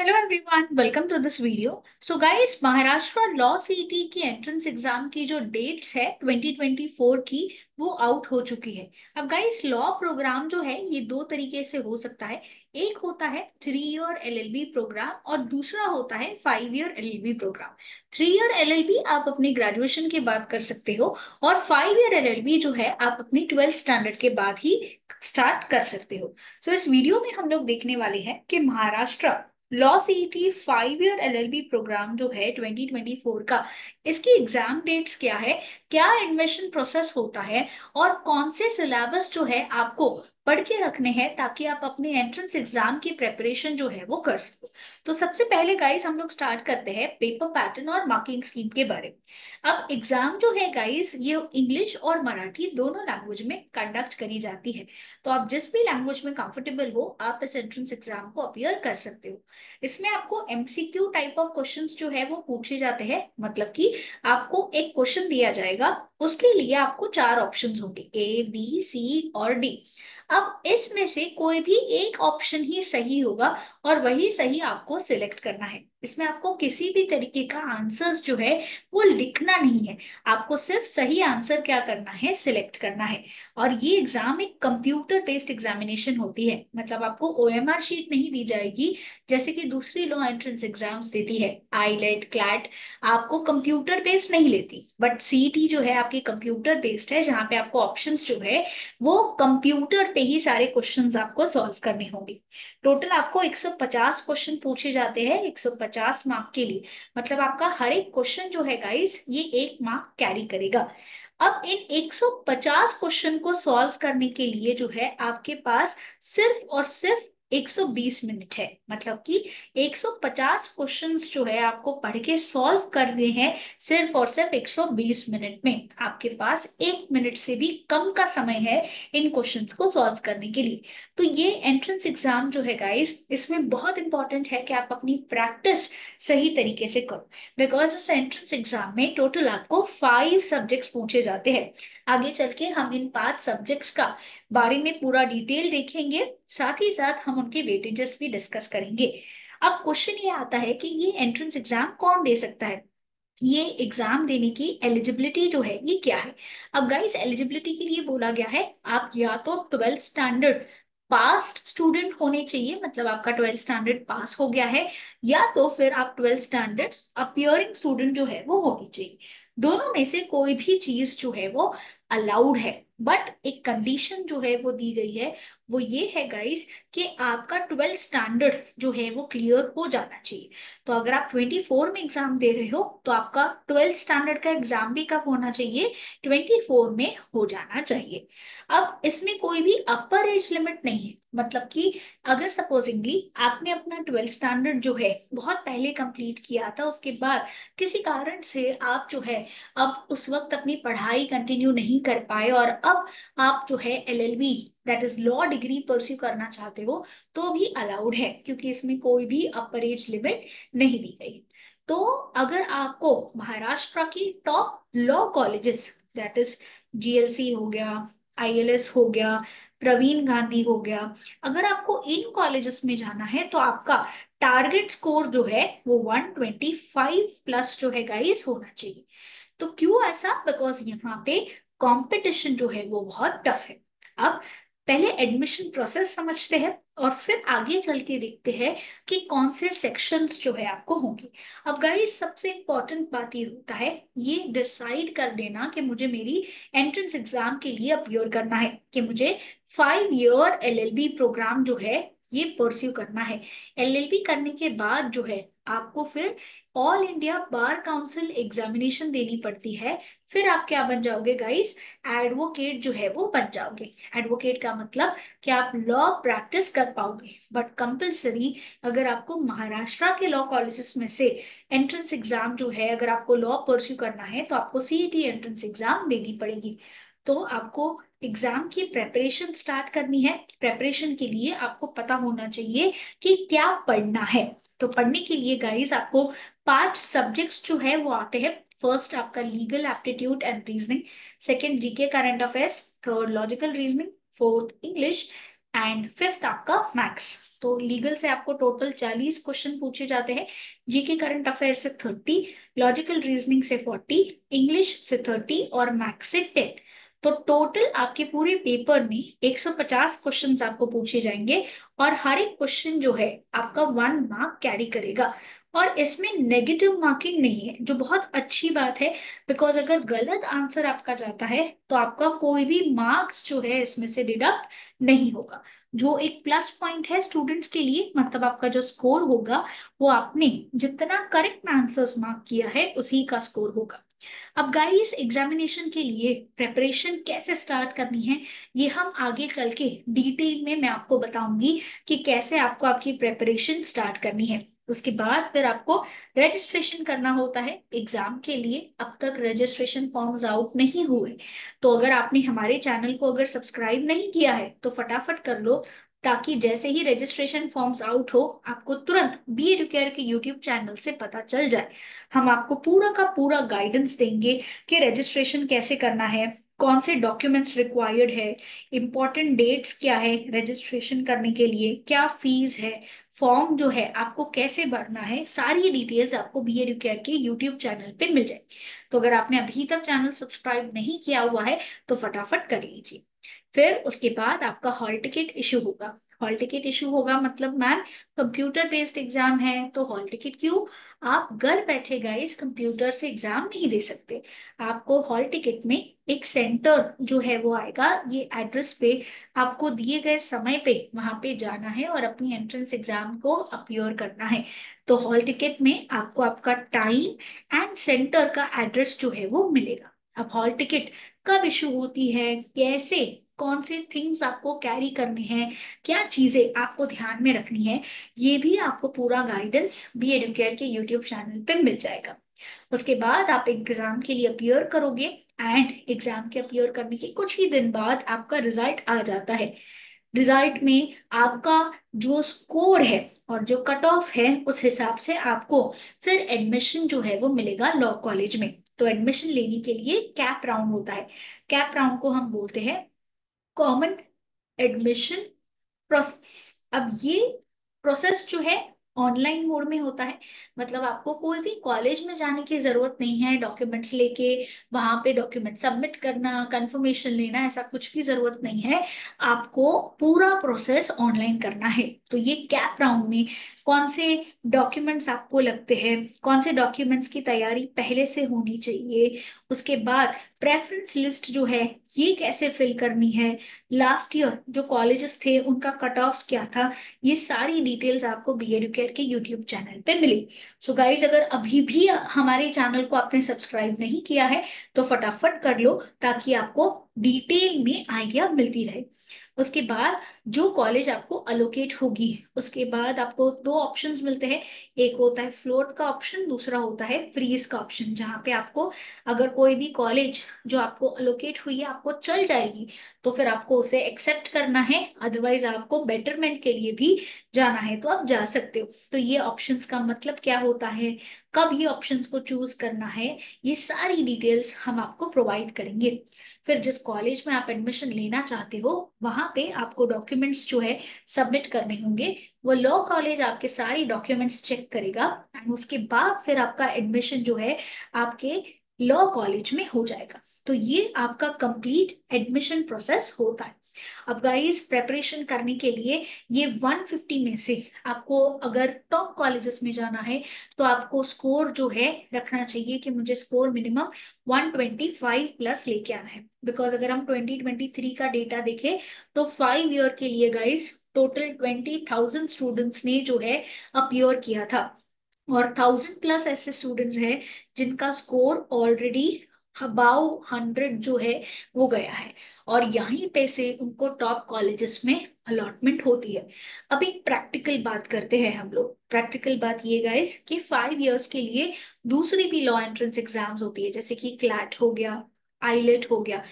Hello everyone welcome to this video so guys Maharashtra law CET की entrance exam की जो dates है 2024 की वो आउट हो चुकी है. अब गाइस लॉ प्रोग्राम जो है ये दो तरीके से हो सकता है. एक होता है थ्री ईयर एलएलबी प्रोग्राम और दूसरा होता है five year LLB program three year LLB आप अपने ग्रेजुएशन के बाद कर सकते हो और फाइव ईयर एलएलबी जो है आप अपनी ट्वेल्थ स्टैंडर्ड के बाद ही स्टार्ट कर सकते हो. सो so, इस वीडियो में हम लोग देखने वाले हैं कि Maharashtra law CET five year B program जो है 2024 का, इसकी एग्ज़ाम डेट्स क्या है? क्या एडमिशन प्रोसेस होता है? और कौन से सिलेबस जो है आपको पढ़ के रखने हैं ताकि आप अपने एंट्रेंस एग्ज़ाम की प्रेपरेशन जो है वो कर सको। तो सबसे पहले गाइस हम लोग स्टार्ट करते हैं पेपर पैटर्न और मार्किंग स्कीम के बारे में। अब एग्ज़ाम जो है गाइस ये इंग्लिश और मराठी दोनों लैंग्वेज में कंडक्ट करी जाती है। तो आप जिस भी लैंग्वेज में कंफर्टेबल हो, आप इस एंट्रेंस एग्ज़ाम को अपियर कर सकते हो। इसमें आपको एमसीक्यू टाइप ऑफ़ क्वेश्चन जो है वो पूछे जाते हैं। मतलब की आपको एक क्वेश्चन दिया जाएगा, उसके लिए आपको चार ऑप्शन होंगे ए बी सी और डी अब इसमें से कोई भी एक ऑप्शन ही सही होगा और वही सही आपको सिलेक्ट करना है। इसमें आपको किसी भी तरीके का आंसर्स जो है, वो लिखना नहीं है। आपको सिर्फ़ सही आंसर क्या करना है सिलेक्ट करना है। और ये एग्ज़ाम एक कंप्यूटर बेस्ड एग्जामिनेशन होती है। मतलब आपको ओएमआर शीट नहीं दी जाएगी, जैसे कि दूसरी लॉ एंट्रेंस एग्ज़ाम्स देती है। आईलेट क्लैट आपको कंप्यूटर बेस्ड नहीं लेती। बट सीटी जो है, आपकी कंप्यूटर बेस्ड है, जहाँ पे आपको ऑप्शन जो है, वो कंप्यूटर पे ही सारे क्वेश्चन आपको सॉल्व करने होंगे। टोटल आपको 150 क्वेश्चन पूछे जाते हैं 150 मार्क के लिए। मतलब आपका हर एक क्वेश्चन जो है गाइस ये एक मार्क कैरी करेगा। अब इन 150 क्वेश्चन को सॉल्व करने के लिए जो है, आपके पास सिर्फ़ और सिर्फ़ 120 मिनट है। मतलब कि 150 क्वेश्चंस जो है आपको पढ़ के सॉल्व करने हैं सिर्फ़ और सिर्फ़ 120 मिनट में। आपके पास एक मिनट से भी कम का समय है इन क्वेश्चंस को सॉल्व करने के लिए। तो ये एंट्रेंस एग्ज़ाम जो है गाइस इसमें बहुत इंपॉर्टेंट है कि आप अपनी प्रैक्टिस सही तरीके से करो। बिकॉज़ इस एंट्रेंस एग्ज़ाम में टोटल आपको फाइव सब्जेक्ट्स पूछे जाते हैं। आगे चल के हम इन पाँच सब्जेक्ट्स का बारे में पूरा डिटेल देखेंगे, साथ ही साथ हम उनके वेटेजेस भी डिस्कस करेंगे। अब क्वेश्चन ये आता है कि ये एंट्रेंस एग्ज़ाम कौन दे सकता है? ये एग्ज़ाम देने की एलिजिबिलिटी जो है, ये क्या है? अब गाइस एलिजिबिलिटी के लिए बोला गया है, आप या तो ट्वेल्थ स्टैंडर्ड पास्ट स्टूडेंट होने चाहिए मतलब आपका ट्वेल्थ स्टैंडर्ड पास हो गया है, या तो फिर आप ट्वेल्थ स्टैंडर्ड अपियरिंग स्टूडेंट जो है, वो होनी चाहिए। दोनों में से कोई भी चीज़ जो है वो अलाउड है। बट एक कंडीशन जो है वो दी गई है, वो ये है गाइस कि आपका ट्वेल्थ स्टैंडर्ड जो है वो क्लियर हो जाना चाहिए। तो अगर आप ट्वेंटी फोर में एग्ज़ाम दे रहे हो तो आपका ट्वेल्थ स्टैंडर्ड का एग्ज़ाम भी कब होना चाहिए? ट्वेंटी फोर में हो जाना चाहिए। अब इसमें कोई भी अपर एज लिमिट नहीं है। मतलब कि अगर सपोजिंगली आपने अपना ट्वेल्थ स्टैंडर्ड जो है बहुत पहले कंप्लीट किया था, उसके बाद किसी कारण से आप जो है अब उस वक्त अपनी पढ़ाई कंटिन्यू नहीं कर पाए और अब आप जो है LLB that is law degree pursue करना चाहते हो तो भी अलाउड है, क्योंकि इसमें कोई भी अपर एज लिमिट नहीं दी गई। तो अगर आपको महाराष्ट्र की top law colleges that is GLC हो गया आईएलएस हो गया प्रवीण गांधी हो गया। अगर आपको इन कॉलेजेस में जाना है तो आपका टारगेट स्कोर जो है, वो 125 प्लस जो है गाइस होना चाहिए। तो क्यों ऐसा? बिकॉज़ यहाँ पे कंपटीशन जो है, वो बहुत टफ है। अब पहले एडमिशन प्रोसेस समझते हैं। और फिर आगे चल के देखते हैं कि कौन से सेक्शंस जो है आपको होंगे। अब गाइस सबसे इम्पोर्टेंट बात ये होता है, ये डिसाइड कर लेना कि मुझे मेरी एंट्रेंस एग्ज़ाम के लिए अपियोर करना है, कि मुझे फाइव ईयर एलएलबी प्रोग्राम जो है, ये परस्यू करना है। एलएलबी करने के बाद जो है आपको फिर all India bar council examination देनी पड़ती है। फिर आप क्या बन जाओगे गाइस एडवोकेट जो है वो बन जाओगे। एडवोकेट का मतलब कि आप लॉ प्रैक्टिस कर पाओगे। बट कंपल्सरी अगर आपको महाराष्ट्र के लॉ कॉलेजेस में से एंट्रेंस एग्ज़ाम जो है, अगर आपको लॉ परस्यू करना है तो आपको सीईटी एंट्रेंस एग्ज़ाम देनी पड़ेगी। तो आपको एग्ज़ाम की प्रेपरेशन स्टार्ट करनी है, प्रेपरेशन के लिए आपको पता होना चाहिए कि क्या पढ़ना है। तो पढ़ने के लिए गाइस आपको पाँच सब्जेक्ट्स जो है वो आते हैं। फ़र्स्ट आपका legal aptitude and reasoning second GK current affairs third logical reasoning fourth English and fifth आपका मैथ्स तो लीगल से आपको टोटल चालीस क्वेश्चन पूछे जाते हैं। जीके करंट अफेयर से थर्टी लॉजिकल रीजनिंग से फोर्टी इंग्लिश से थर्टी और मैथ्स से टेन तो टोटल आपके पूरे पेपर में 150 क्वेश्चंस आपको पूछे जाएँगे और हर एक क्वेश्चन जो है, आपका वन मार्क कैरी करेगा। और इसमें नेगेटिव मार्किंग नहीं है, जो बहुत अच्छी बात है बिकॉज़ अगर गलत आंसर आपका जाता है तो आपका कोई भी मार्क्स जो है, इसमें से डिडक्ट नहीं होगा। जो एक प्लस पॉइंट है स्टूडेंट्स के लिए मतलब आपका जो स्कोर होगा, वो आपने जितना करेक्ट आंसर्स मार्क किया है, उसी का स्कोर होगा। अब गाइस एग्जामिनेशन के लिए प्रेपरेशन कैसे स्टार्ट करनी है, ये हम आगे चल के डिटेल में मैं आपको बताऊँगी कि कैसे आपको आपकी प्रेपरेशन स्टार्ट करनी है। उसके बाद फिर आपको रजिस्ट्रेशन करना होता है एग्ज़ाम के लिए। अब तक रजिस्ट्रेशन फॉर्म्स आउट नहीं हुए। तो अगर आपने हमारे चैनल को अगर सब्सक्राइब नहीं किया है तो फटाफट कर लो। ताकि जैसे ही रजिस्ट्रेशन फॉर्म्स आउट हो, आपको तुरंत बी एडुकेयर के यूट्यूब चैनल से पता चल जाए। हम आपको पूरा का पूरा गाइडेंस देंगे कि रजिस्ट्रेशन कैसे करना है, कौन से डॉक्यूमेंट्स रिक्वायर्ड है इंपॉर्टेंट डेट्स क्या है रजिस्ट्रेशन करने के लिए, क्या फ़ीस है फॉर्म जो है आपको कैसे भरना है, सारी डिटेल्स आपको बी एडुकेयर के यूट्यूब चैनल पे मिल जाएगी। तो अगर आपने अभी तक चैनल सब्सक्राइब नहीं किया हुआ है तो फटाफट कर लीजिए। फिर उसके बाद आपका हॉल टिकट इशू होगा। हॉल टिकट इशू होगा मतलब मैम कंप्यूटर बेस्ड एग्ज़ाम है तो हॉल टिकट क्यों? आप घर बैठे गाइस कंप्यूटर से एग्ज़ाम नहीं दे सकते। आपको हॉल टिकट में एक सेंटर जो है वो आएगा, ये एड्रेस पे आपको दिए गए समय पे वहाँ पे जाना है और अपनी एंट्रेंस एग्ज़ाम को अपियर करना है। तो हॉल टिकट में आपको आपका टाइम एंड सेंटर का एड्रेस जो है वो मिलेगा। अब हॉल टिकट कब इशू होती है? कैसे? कौन से थिंग्स आपको कैरी करने हैं? क्या चीज़ें आपको ध्यान में रखनी है? ये भी आपको पूरा गाइडेंस बी एडुकेयर के यूट्यूब चैनल पे मिल जाएगा। उसके बाद आप एग्ज़ाम के लिए अपियर करोगे एंड एग्ज़ाम के अपियर करने के कुछ ही दिन बाद आपका रिज़ल्ट आ जाता है। रिज़ल्ट में आपका जो स्कोर है और जो कट ऑफ़ है, उस हिसाब से आपको फिर एडमिशन जो है वो मिलेगा लॉ कॉलेज में। तो एडमिशन लेने के लिए कैप राउंड होता है। कैप राउंड को हम बोलते हैं कॉमन एडमिशन प्रोसेस अब ये प्रोसेस जो है ऑनलाइन मोड में होता है। मतलब आपको कोई भी कॉलेज में जाने की ज़रूरत नहीं है, डॉक्यूमेंट्स लेके वहाँ पे डॉक्यूमेंट सबमिट करना, कंफर्मेशन लेना, ऐसा कुछ भी ज़रूरत नहीं है। आपको पूरा प्रोसेस ऑनलाइन करना है। तो ये कैप राउंड में कौन से डॉक्यूमेंट्स आपको लगते हैं? कौन से डॉक्यूमेंट्स की तैयारी पहले से होनी चाहिए? उसके बाद प्रेफरेंस लिस्ट जो है, ये कैसे फिल करनी है? लास्ट ईयर जो कॉलेजेस थे, उनका कट ऑफ़ क्या था? ये सारी डिटेल्स आपको बी एडुकेट के यूट्यूब चैनल पे मिली। सो गाइज़ अगर अभी भी हमारे चैनल को आपने सब्सक्राइब नहीं किया है तो फटाफट कर लो ताकि आपको डिटेल में आइडिया मिलती रहे। उसके बाद जो कॉलेज आपको अलोकेट होगी, उसके बाद आपको दो ऑप्शंस मिलते हैं। एक होता है फ्लोट का ऑप्शन दूसरा होता है फ्रीज का ऑप्शन जहाँ पे आपको अगर कोई भी कॉलेज जो आपको अलोकेट हुई है, आपको चल जाएगी तो फिर आपको उसे एक्सेप्ट करना है। अदरवाइज़ आपको बेटरमेंट के लिए भी जाना है तो आप जा सकते हो। तो ये ऑप्शन का मतलब क्या होता है? कब ये ऑप्शंस को चूज़ करना है, ये सारी डिटेल्स हम आपको प्रोवाइड करेंगे। फिर जिस कॉलेज में आप एडमिशन लेना चाहते हो, वहाँ पे आपको डॉक्यूमेंट्स जो है सबमिट करने होंगे। वो लॉ कॉलेज आपके सारी डॉक्यूमेंट्स चेक करेगा एंड उसके बाद फिर आपका एडमिशन जो है, आपके लॉ कॉलेज में हो जाएगा। तो ये आपका कंप्लीट एडमिशन प्रोसेस होता है। अब गाइस प्रेपरेशन करने के लिए ये 150 में से आपको अगर टॉप कॉलेजेस में जाना है तो आपको स्कोर जो है रखना चाहिए कि मुझे स्कोर मिनिमम 125 प्लस लेके आना है। बिकॉज़ अगर हम 2023 का डेटा देखें तो फाइव ईयर के लिए guys total twenty thousand students ने जो है अपियर किया था। और थाउज़ेंड प्लस ऐसे स्टूडेंट्स हैं, जिनका स्कोर ऑलरेडी अबाउ हंड्रेड जो है, वो गया है। और यहीं पे से उनको टॉप कॉलेजेस में अलॉटमेंट होती है। अब एक प्रैक्टिकल बात करते हैं हम लोग। प्रैक्टिकल बात ये गाइस कि फाइव इयर्स के लिए दूसरी भी लॉ एंट्रेंस एग्ज़ाम्स होती है, जैसे कि क्लैट हो गया आईलेट हो गया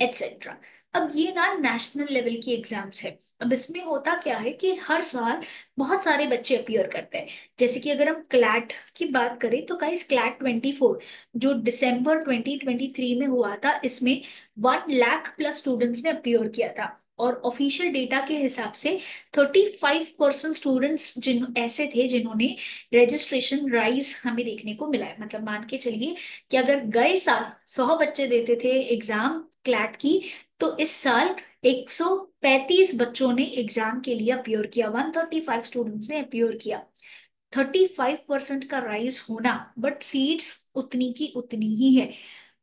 एटसेट्रा अब ये ना नेशनल लेवल की एग्ज़ाम्स है। अब इसमें होता क्या है कि हर साल बहुत सारे बच्चे अपियर करते हैं। जैसे कि अगर हम क्लैट की बात करें तो गाइस क्लैट 24 जो दिसंबर 2023 में हुआ था, इसमें वन लाख प्लस स्टूडेंट्स ने अपियर किया था। और ऑफिशियल डेटा के हिसाब से 35 परसेंट स्टूडेंट्स जिन, ऐसे थे जिन्होंने रजिस्ट्रेशन राइज हमें देखने को मिला है। मतलब मान के चलिए कि अगर गए साल सौ बच्चे देते थे एग्ज़ाम क्लैट की तो इस साल 135 बच्चों ने एग्ज़ाम के लिए अपियर किया। 135 स्टूडेंट्स ने अपियर किया। 35 परसेंट का राइज होना बट सीट्स उतनी की उतनी ही है।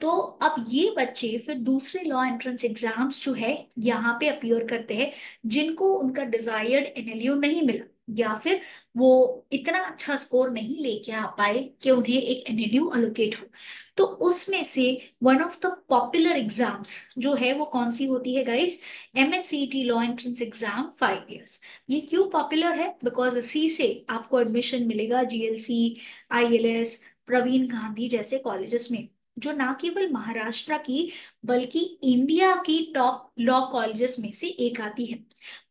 तो अब ये बच्चे फिर दूसरे लॉ एंट्रेंस एग्ज़ाम्स जो है, यहाँ पे अपियर करते हैं, जिनको उनका डिजायर्ड एनएलयू नहीं मिला। या फिर वो इतना अच्छा स्कोर नहीं लेके आ पाए कि उन्हें एक एनएलयू अलोकेट हो। तो उसमें से one of the popular exams जो है वो कौन सी होती है guys MSCT law entrance exam five years ये क्यों पॉपुलर है? बिकॉज़ इसी से आपको एडमिशन मिलेगा जीएलसी आईएलएस प्रवीण गांधी जैसे कॉलेजेस में। जो ना केवल महाराष्ट्र की, बल्कि इंडिया की टॉप लॉ कॉलेजेस में से एक आती है।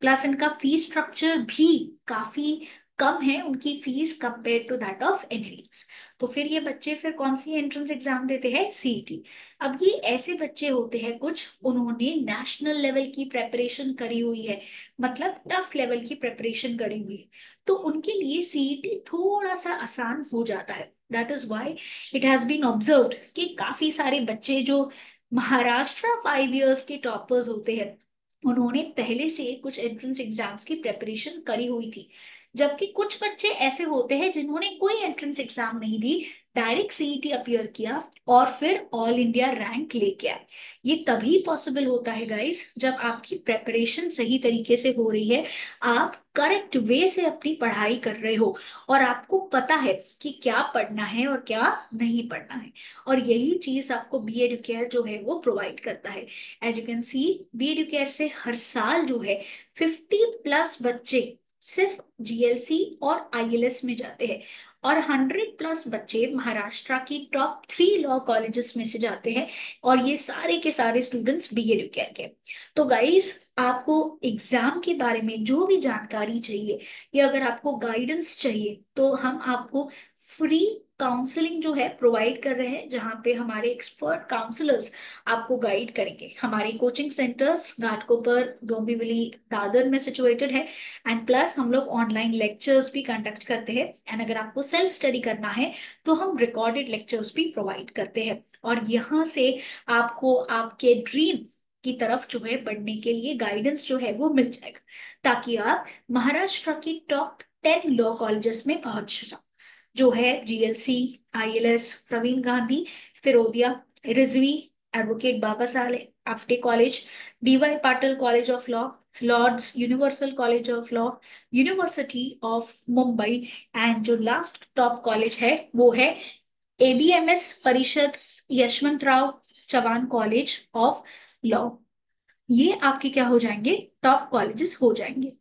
प्लस इनका फ़ीस स्ट्रक्चर भी काफ़ी कम है, उनकी fees compare to that of NLS तो फिर ये बच्चे फिर कौन सी एंट्रेंस एग्ज़ाम देते हैं? सीईटी अब ये ऐसे बच्चे होते हैं, कुछ उन्होंने नेशनल लेवल की प्रेपरेशन करी हुई है मतलब टफ लेवल की प्रेपरेशन करी हुई है। तो उनके लिए सीईटी थोड़ा सा आसान हो जाता है। That is why it has been observe कि काफ़ी सारे बच्चे जो महाराष्ट्र फाइव ईयर्स के टॉपर्स होते हैं, उन्होंने पहले से कुछ एंट्रेंस एग्ज़ाम्स की प्रेपरेशन करी हुई थी। जबकि कुछ बच्चे ऐसे होते हैं जिन्होंने कोई एंट्रेंस एग्ज़ाम नहीं दी डायरेक्ट सीईटी अपियर किया और फिर ऑल इंडिया रैंक लेके आए। ये तभी पॉसिबल होता है गाइस जब आपकी प्रेपरेशन सही तरीके से हो रही है। आप करेक्ट वे से अपनी पढ़ाई कर रहे हो और आपको पता है कि क्या पढ़ना है और क्या नहीं पढ़ना है। और यही चीज़ आपको बी एडुकेयर जो है वो प्रोवाइड करता है। As you can see B Educare से हर साल जो है फिफ्टी प्लस बच्चे सिर्फ़ जीएलसी और आईएलएस में जाते हैं। और 100 प्लस बच्चे महाराष्ट्र की टॉप थ्री लॉ कॉलेजेस में से जाते हैं और ये सारे के सारे स्टूडेंट्स बी एड के तो गाइस आपको एग्ज़ाम के बारे में जो भी जानकारी चाहिए या अगर आपको गाइडेंस चाहिए तो हम आपको फ्री काउंसलिंग जो है प्रोवाइड कर रहे हैं, जहाँ पे हमारे एक्सपर्ट काउंसलर्स आपको गाइड करेंगे। हमारे कोचिंग सेंटर्स घाटकोपर डोंबिवली, दादर में सिचुएटेड है एंड प्लस हम लोग ऑनलाइन लेक्चर्स भी कंडक्ट करते हैं। एंड अगर आपको सेल्फ स्टडी करना है तो हम रिकॉर्डेड लेक्चर्स भी प्रोवाइड करते हैं। और यहाँ से आपको आपके ड्रीम की तरफ़ जो है, बढ़ने के लिए गाइडेंस जो है, वो मिल जाएगा। ताकि आप महाराष्ट्र की टॉप टेन लॉ कॉलेजेस में पहुँच जाओ। जो है GLC ILS Praveen Gandhi Firodia Rizvi advocate Baba Sale Apte college DY Patil college of law Lords Universal college of law university of Mumbai and जो लास्ट टॉप कॉलेज है, वो है ABMS Parishad Yashwant Rao Chavan college of law ये आपके क्या हो जाएँगे? Top colleges हो जाएँगे।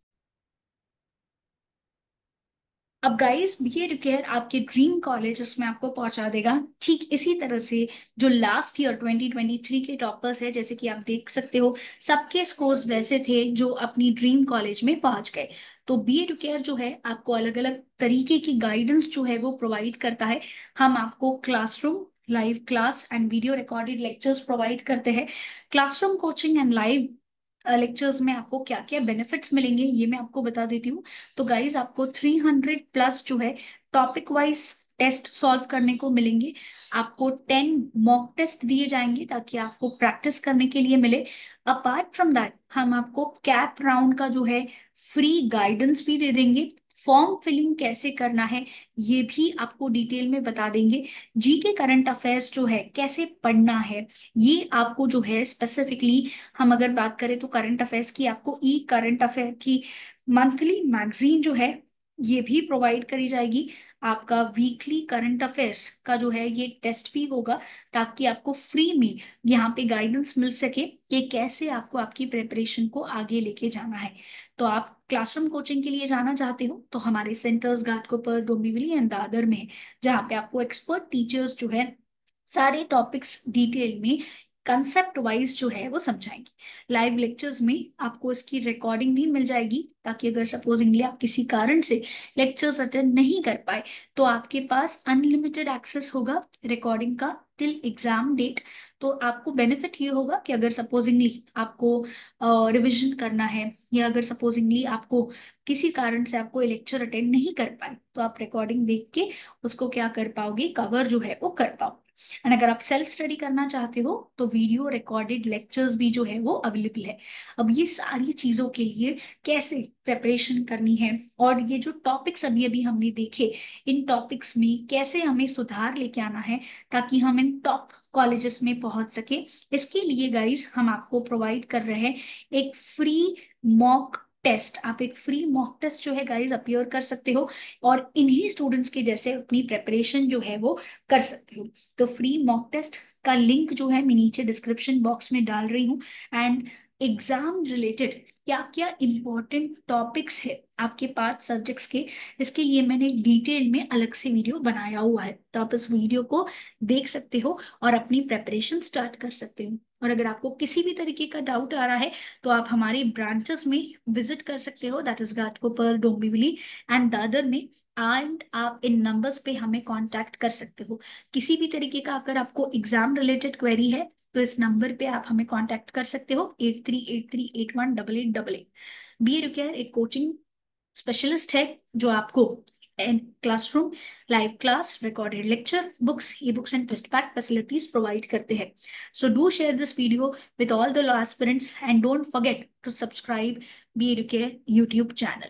अब गाइस बी एड आपके ड्रीम कॉलेज में आपको पहुँचा देगा। ठीक इसी तरह से जो लास्ट ईयर 2023 के टॉपर्स है, जैसे कि आप देख सकते हो, सबके स्कोर्स वैसे थे जो अपनी ड्रीम कॉलेज में पहुँच गए। तो बी एड केयर जो है, आपको अलग अलग तरीके की गाइडेंस जो है वो प्रोवाइड करता है। हम आपको classroom live class and video recorded lectures provide करते हैं। Classroom coaching and live lectures में आपको क्या क्या बेनिफिट्स मिलेंगे, ये मैं आपको बता देती हूँ। तो गाइज़ आपको 300 प्लस जो है टॉपिक वाइज टेस्ट सॉल्व करने को मिलेंगे। आपको टेन मॉक टेस्ट दिए जाएँगे ताकि आपको प्रैक्टिस करने के लिए मिले। अपार्ट फ्रॉम दैट हम आपको कैप राउंड का जो है फ्री गाइडेंस भी दे देंगे। फॉर्म फिलिंग कैसे करना है, ये भी आपको डिटेल में बता देंगे। जी के करंट अफेयर्स जो है, कैसे पढ़ना है, ये आपको जो है स्पेसिफिकली हम अगर बात करें तो करंट अफेयर्स की, आपको ई करंट अफेयर की मंथली मैगजीन जो है, ये भी प्रोवाइड करी जाएगी। आपका वीकली करंट अफेयर्स का जो है, ये टेस्ट भी होगा ताकि आपको फ्री में यहाँ पे गाइडेंस मिल सके कि कैसे आपको आपकी प्रिपरेशन को आगे लेके जाना है। तो आप क्लासरूम कोचिंग के लिए जाना चाहते हो तो हमारे सेंटर्स घाटकोपर डोंबिवली एंड दादर में, जहाँ पे आपको एक्सपर्ट टीचर्स जो है, सारे टॉपिक्स डिटेल में कंसेप्ट वाइज जो है, वो समझाएँगे। लाइव लेक्चर्स में आपको इसकी रिकॉर्डिंग भी मिल जाएगी, ताकि अगर सपोजिंगली आप किसी कारण से लेक्चर्स अटेंड नहीं कर पाए तो आपके पास अनलिमिटेड एक्सेस होगा रिकॉर्डिंग का। टिल एग्ज़ाम डेट तो आपको बेनिफिट ये होगा कि अगर सपोजिंगली आपको रिविजन uh, करना है या अगर सपोजिंगली आपको किसी कारण से आपको लेक्चर अटेंड नहीं कर पाए तो आप रिकॉर्डिंग देख के उसको क्या कर पाओगे कवर जो है वो कर पाओगे एंड अगर आप सेल्फ स्टडी करना चाहते हो तो वीडियो रिकॉर्डेड लेक्चर्स भी जो है, वो अवेलेबल है। अब ये सारी चीज़ों के लिए कैसे प्रेपरेशन करनी है? और ये जो टॉपिक्स अभी अभी हमने देखे, इन टॉपिक्स में कैसे हमें सुधार लेके आना है, ताकि हम इन टॉप कॉलेजेस में पहुँच सके। इसके लिए गाइस हम आपको प्रोवाइड कर रहे हैं एक फ्री मॉक टेस्ट, आप एक फ्री मॉक टेस्ट जो है गाइज़ अपियर कर सकते हो और इन्हीं स्टूडेंट्स के जैसे अपनी प्रेपरेशन जो है वो कर सकते हो। तो फ्री मॉक टेस्ट का लिंक जो है मैं नीचे डिस्क्रिप्शन बॉक्स में डाल रही हूँ। एंड एग्ज़ाम रिलेटेड क्या क्या इंपॉर्टेंट टॉपिक्स है आपके पाँच सब्जेक्ट्स के, इसके लिए मैंने डिटेल में अलग से वीडियो बनाया हुआ है। तो आप इस वीडियो को देख सकते हो और अपनी प्रेपरेशन स्टार्ट कर सकते हो। और अगर आपको किसी भी तरीके का डाउट आ रहा है तो आप हमारे ब्रांचेस में विज़िट कर सकते हो। That is Ghatkopar Dombivli and Dadar में। एंड आप इन नंबर्स पे हमें कांटेक्ट कर सकते हो। किसी भी तरीके का अगर आपको एग्ज़ाम रिलेटेड क्वेरी है तो इस नंबर पे आप हमें कांटेक्ट कर सकते हो। Eight three eight three eight one double eight double eight B Educare एक कोचिंग स्पेशलिस्ट है, जो आपको and classroom live class recorded lecture books ebooks and test pack facilities provide karte hai so do share this video with all the aspirants and don't forget to subscribe be educare youtube channel